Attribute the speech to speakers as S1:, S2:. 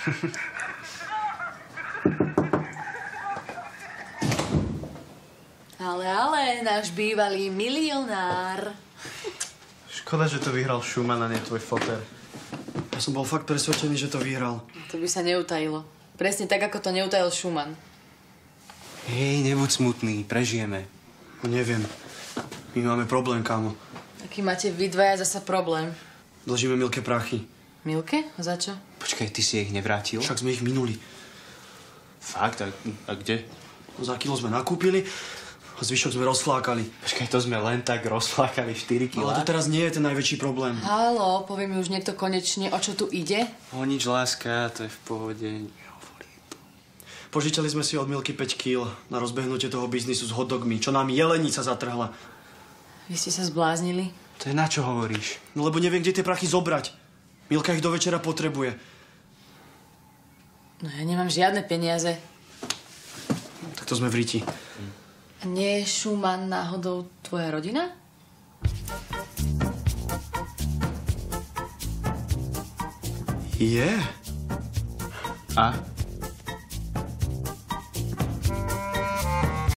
S1: Ale, ale, náš bývalý milionár.
S2: Škoda, že to vyhral Schumann a nie tvoj foter.
S3: Ja som bol fakt presvedčený, že to vyhral.
S1: To by sa neutajilo. Presne tak, ako to neutajil Schumann.
S4: Hej, nebuď smutný, prežijeme.
S3: No neviem. My máme problém, kámo.
S1: Aký máte vy dvaja zasa problém?
S3: Dlžíme Milke prachy.
S1: Milke? Za čo?
S4: Počkaj, ty si ich nevrátil?
S3: Však sme ich minuli.
S4: Fakt? A, a kde?
S3: No za kilo sme nakúpili a zvyšok sme rozflákali.
S4: Počkaj, to sme len tak rozflákali 4 kg.
S3: Ale to teraz nie je ten najväčší problém.
S1: Halo, povie mi už niekto konečne, o čo tu ide?
S4: O nič, láska, to je v pohode.
S3: Požičali sme si od Milky 5 kg na rozbehnutie toho biznisu s hotdogmi, čo nám jelenica zatrhla.
S1: Vy ste sa zbláznili?
S4: To je na čo hovoríš?
S3: No lebo neviem, kde tie prachy zobrať. Milka ich do večera potrebuje.
S1: No ja nemám žiadne peniaze.
S3: Tak to sme v riti.
S1: A nie je Schumann náhodou tvoja rodina?
S3: Je.
S4: A?